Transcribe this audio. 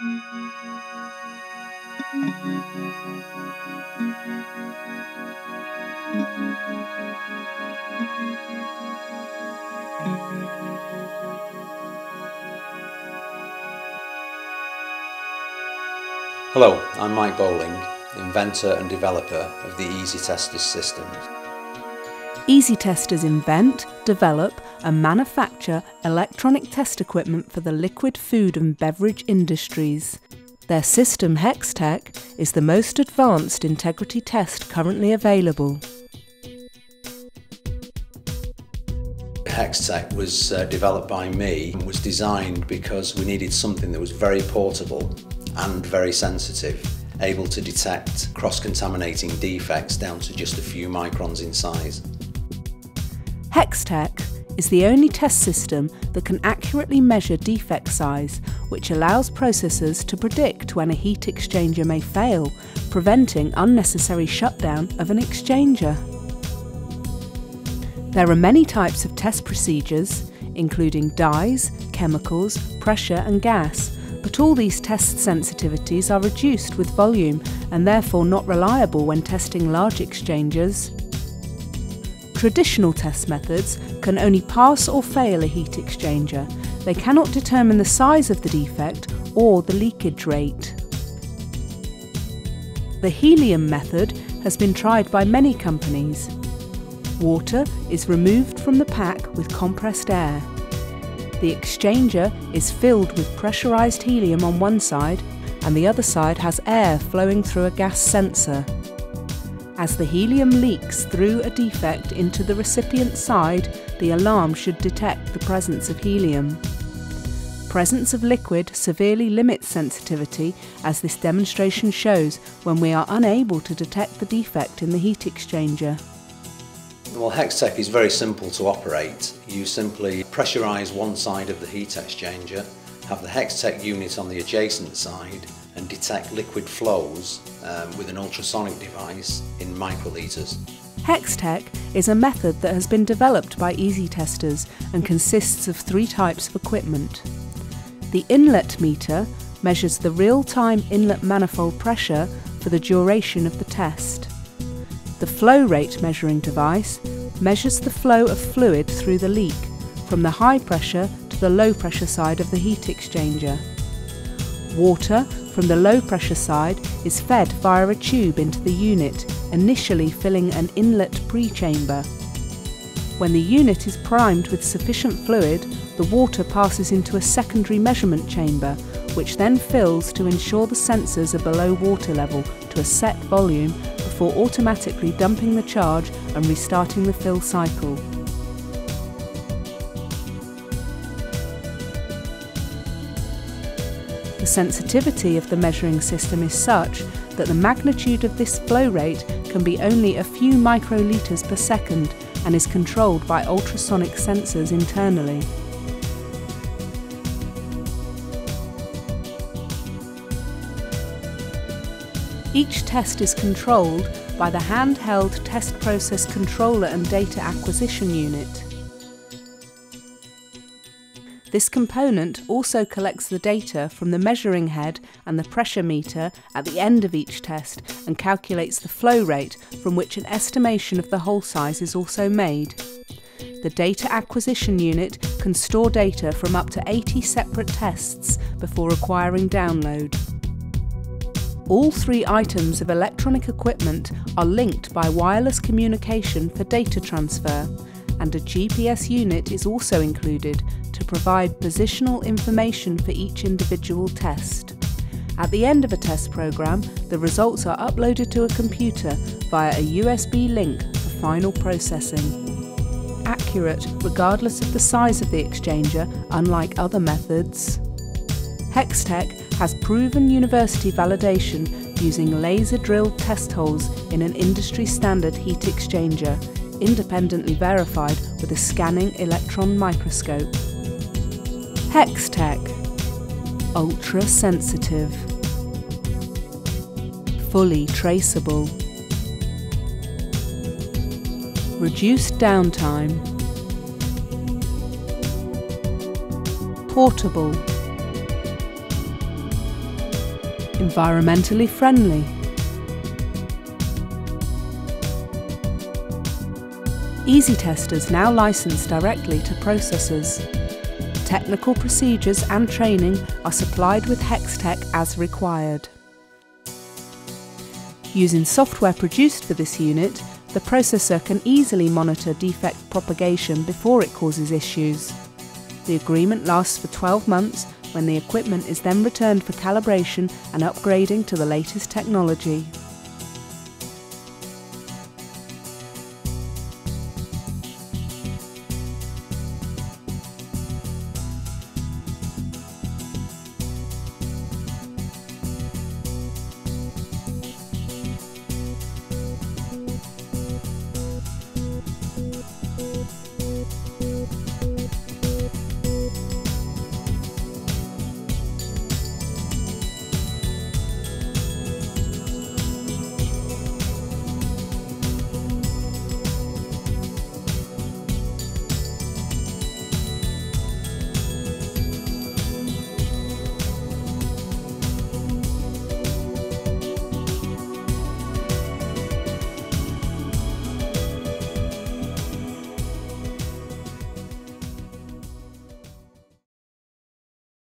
Hello, I'm Mike Bowling, inventor and developer of the Easy Testers system. Easy Testers invent, develop, and manufacture electronic test equipment for the liquid food and beverage industries. Their system Hexteq is the most advanced integrity test currently available. Hexteq was uh, developed by me and was designed because we needed something that was very portable and very sensitive, able to detect cross-contaminating defects down to just a few microns in size. Hexteq is the only test system that can accurately measure defect size, which allows processors to predict when a heat exchanger may fail, preventing unnecessary shutdown of an exchanger. There are many types of test procedures, including dyes, chemicals, pressure and gas, but all these test sensitivities are reduced with volume and therefore not reliable when testing large exchangers. Traditional test methods can only pass or fail a heat exchanger. They cannot determine the size of the defect or the leakage rate. The helium method has been tried by many companies. Water is removed from the pack with compressed air. The exchanger is filled with pressurized helium on one side and the other side has air flowing through a gas sensor. As the helium leaks through a defect into the recipient side, the alarm should detect the presence of helium. Presence of liquid severely limits sensitivity, as this demonstration shows when we are unable to detect the defect in the heat exchanger. Well, Hexteq is very simple to operate. You simply pressurise one side of the heat exchanger, have the Hexteq unit on the adjacent side, and detect liquid flows um, with an ultrasonic device in microliters. Hexteq is a method that has been developed by Easy Testers and consists of three types of equipment. The inlet meter measures the real-time inlet manifold pressure for the duration of the test. The flow rate measuring device measures the flow of fluid through the leak from the high pressure to the low pressure side of the heat exchanger. Water from the low pressure side is fed via a tube into the unit, initially filling an inlet pre-chamber. When the unit is primed with sufficient fluid, the water passes into a secondary measurement chamber, which then fills to ensure the sensors are below water level to a set volume before automatically dumping the charge and restarting the fill cycle. The sensitivity of the measuring system is such that the magnitude of this flow rate can be only a few microliters per second and is controlled by ultrasonic sensors internally. Each test is controlled by the handheld test process controller and data acquisition unit. This component also collects the data from the measuring head and the pressure meter at the end of each test and calculates the flow rate from which an estimation of the hole size is also made. The data acquisition unit can store data from up to 80 separate tests before requiring download. All three items of electronic equipment are linked by wireless communication for data transfer, and a GPS unit is also included to provide positional information for each individual test. At the end of a test program, the results are uploaded to a computer via a USB link for final processing. Accurate regardless of the size of the exchanger, unlike other methods. Hexteq has proven university validation using laser drilled test holes in an industry standard heat exchanger, independently verified with a scanning electron microscope. Hexteq Ultra sensitive Fully traceable Reduced downtime Portable Environmentally friendly. Easy Testers now license directly to processors. Technical procedures and training are supplied with Hexteq as required. Using software produced for this unit, the processor can easily monitor defect propagation before it causes issues. The agreement lasts for 12 months when the equipment is then returned for calibration and upgrading to the latest technology.